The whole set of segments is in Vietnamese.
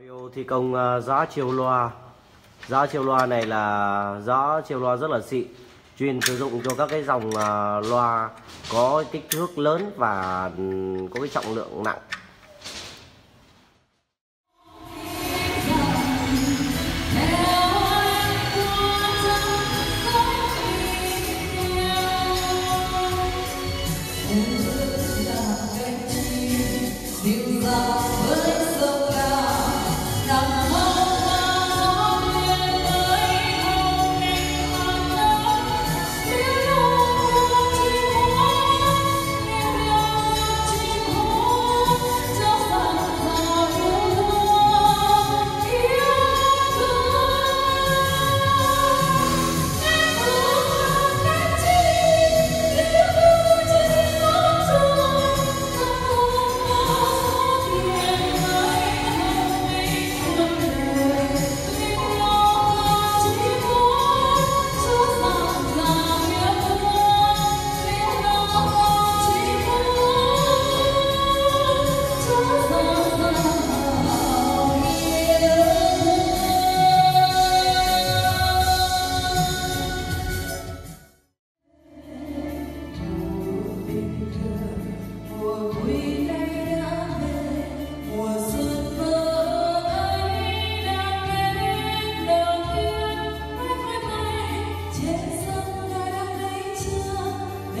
Audio thi công ờ, uh, giá chiều loa. Giá chiều loa này là giá chiều loa rất là xịn Chuyên sử dụng cho các cái dòng uh, loa có kích thước lớn và ừ, có cái trọng lượng nặng.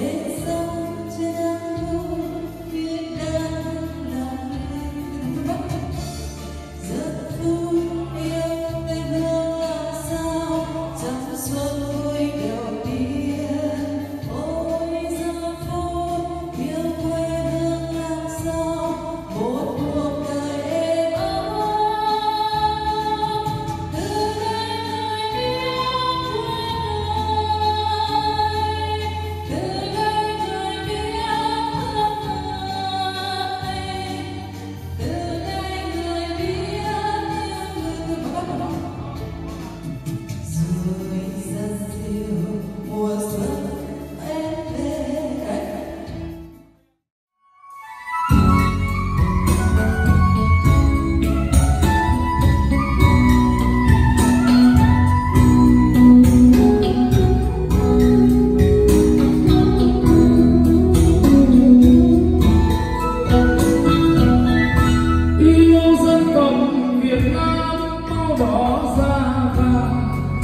Amen.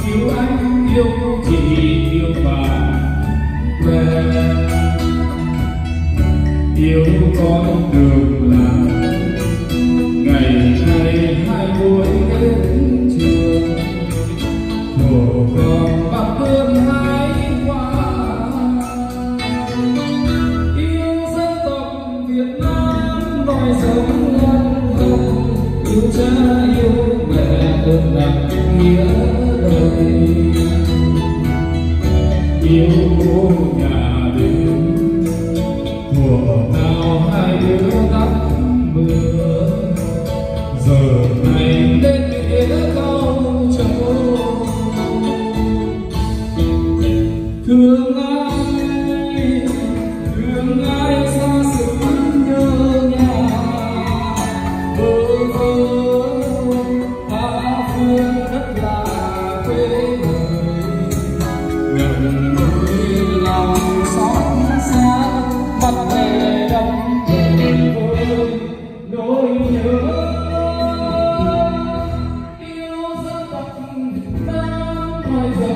Yêu anh, yêu chỉ yêu và về yêu con đường làng. Ngày ngày hai buổi đến trường, thổ con bắt bướm hai qua yêu dân tộc việt nam nói giống lân hồng, yêu cha, yêu mẹ nặng nghĩa đời. Yêu cô nhà đến thuở nào hai đứa tắt mưa. Giờ này đến nghĩa câu